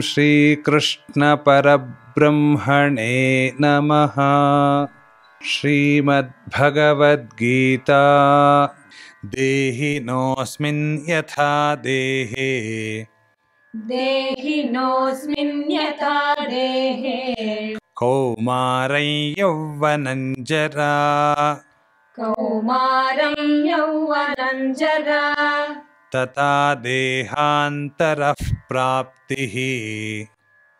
श्रीकृष्णपरब्रह्मणे नमः। श्रीमद्भगवद्गीता। देहिनोऽस्मिन् यथा देहे। देहिनोऽस्मिन् यथा देहे। कौमारं यौवनं जरा कौमारं यौवनं जरा तथा देहान्तरः प्राप्तिः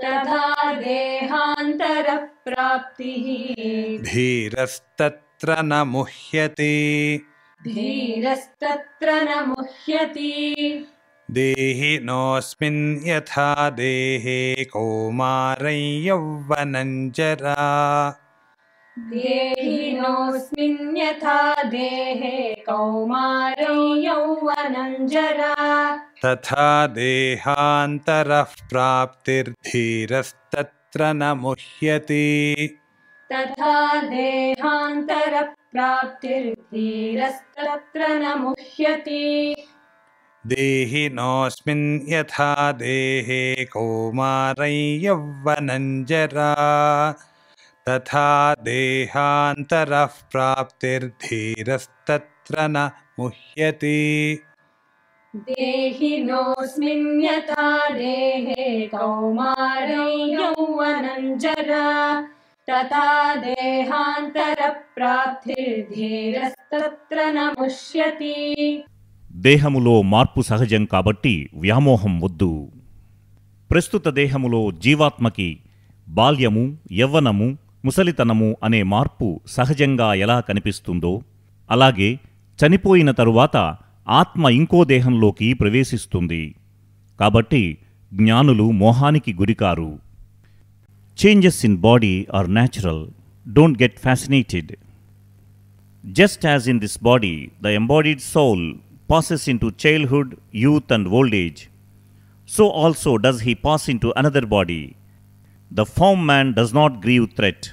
तथा देहान्तरः प्राप्तिः धीरस्तत्र न मुह्यते। धीरस्तत्र न मुह्यति। देहिनोऽस्मिन् यथा देहे कौमारं यौवनं जरा देहिनोऽस्मिन् यथा देहे कौमारं यौवनं जरा तथा देहान्तरः प्राप्तिर्धीरस्तत्र न मुह्यते। तथा देहान्तरप्राप्तिर्धीरस्तत्र न मुह्यति। देहिनोऽस्मिन् यथा देहे कौमारं यौवनं जरा तथा देहान्तरः प्राप्तिर्धीरस्तत्र न मुह्यते देहिनोऽस्मिन् यथा देहे कौमारं यौवनं जरा तथा देहान्तरप्राप्तिर्धीरस्तत्र न मुह्यति దేహములో మార్పు సహజం కాబట్టి వ్యామోహం వద్దు ప్రస్తుత దేహములో జీవాత్మకి బాల్యము యవ్వనము ముసలితనము అనే మార్పు సహజంగా ఎలా కనిపిస్తుందో అలాగే చనిపోయిన తరువాత ఆత్మ ఇంకో దేహంలోకి ప్రవేశిస్తుంది. కాబట్టి జ్ఞానులు మోహానికి గురికారు. Changes in body are natural don't get fascinated just as in this body the embodied soul passes into childhood youth and old age so also does he pass into another body the firm man does not grieve thereat